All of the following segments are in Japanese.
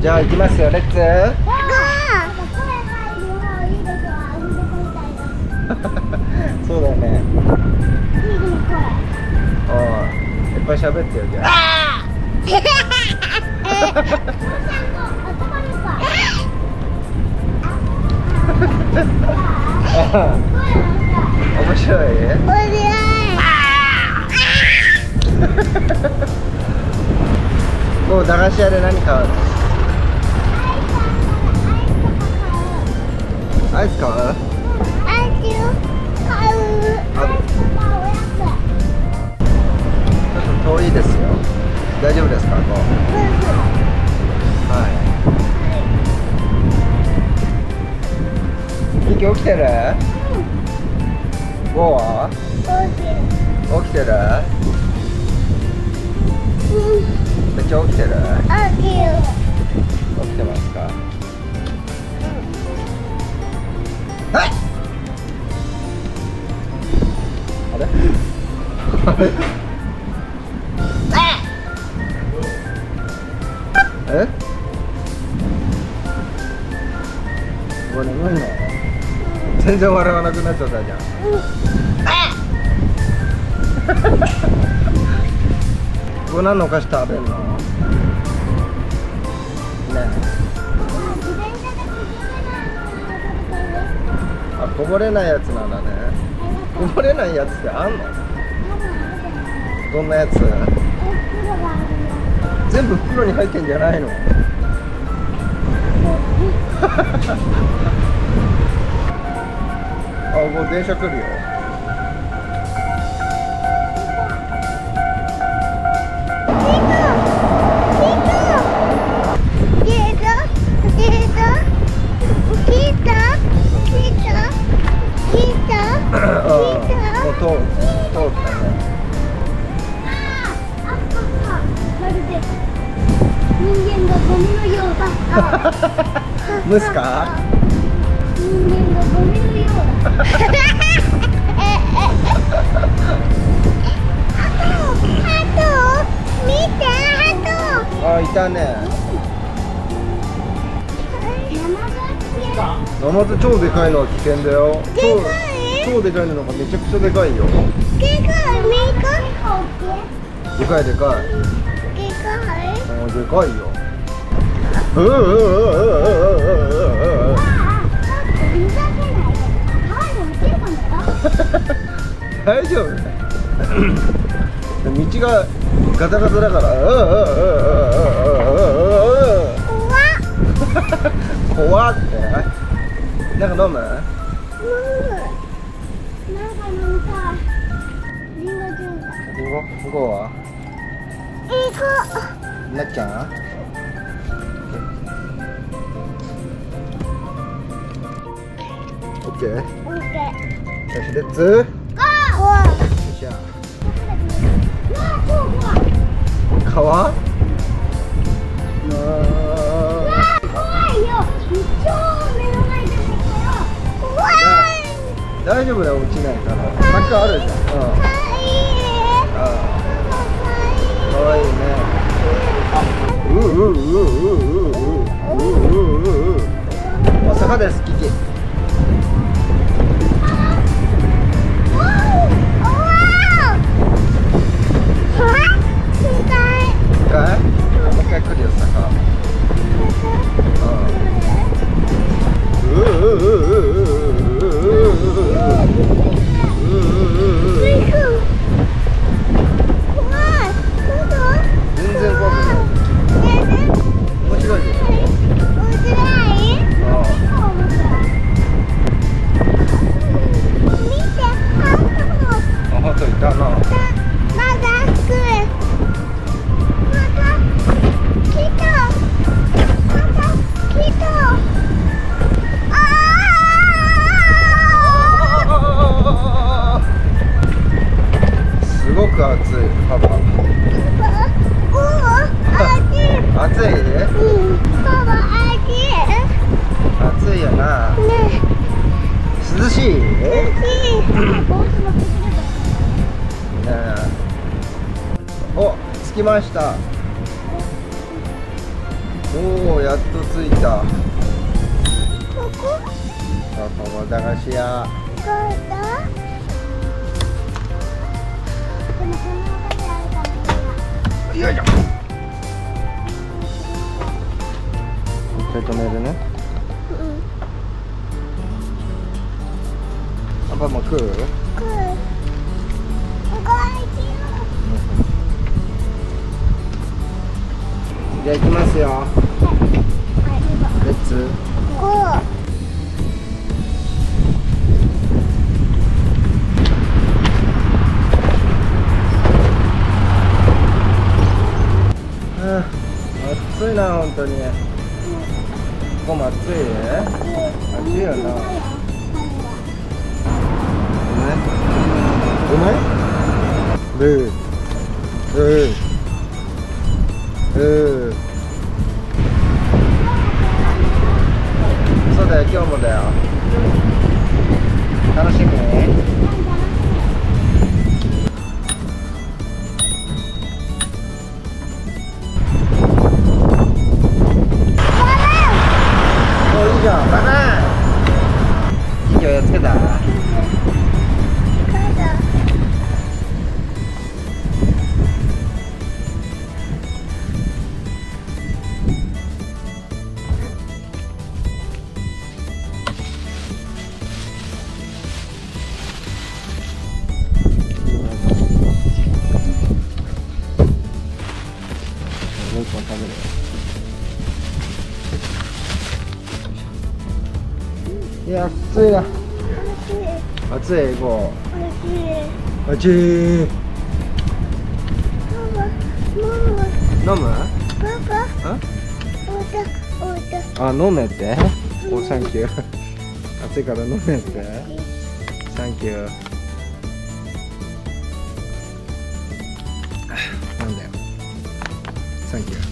じゃあ行きますよレッツ。そうだよね。うんいっぱい喋ってよじゃあ。面白い。もう駄菓子屋で何買うの？アイス買うちょっと遠いですよ。大丈夫ですかもう。はい。ミキ起きてる？ゴーは？起きてる？めっちゃ起きてる？起きてますか？はい。あれ？あ れえ？これ眠いの？全然笑わなくなっちゃったじゃん。これ何のお菓子食べるの？こぼれないやつなんだね。こぼれないやつってあんの？どんなやつ？全部袋に入ってんじゃないの？あもう電車来るよ通る通るからね。あっそかまるで人間がゴミのようだった。ムスか人間がゴミのようだ。あいたね。ナマズ超でかいのは危険だよでかい超でかいのかめちゃくちゃでかいよ。でかいでかい。でかい。あでかいよ。うんうううううううんうんうん大丈夫。道がガタガタだから。うううううう怖っ 怖って。なんか飲む？飲む。リンゴゴーは？なっちゃん？オッケー。よしレッツ。よっしゃ川？あ大丈夫だよ落ちないから。柵あるじゃん。うん。あかわいいね。ううううううううう。うううお坂ですキキ。一回もう一ました。おおやっと着いた。ここ？ここ駄菓子屋。いしょ。一回止めるね。うん。パパも食う？じゃあ行きますよ。レッツ。こあ暑いな本当に。うんここも暑いね、うん暑いよな。うんうまい？うまい？ブーブーブーそうだよ今日もだよ。楽しみ。おいいじゃん。バナナ。金魚やっつけたいや暑いな。暑い行こう暑い。飲む？あ飲めって。おサンキュー暑いから飲めって。サンキューなんだよ。サンキュー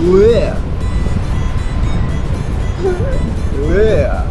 うえや。うえや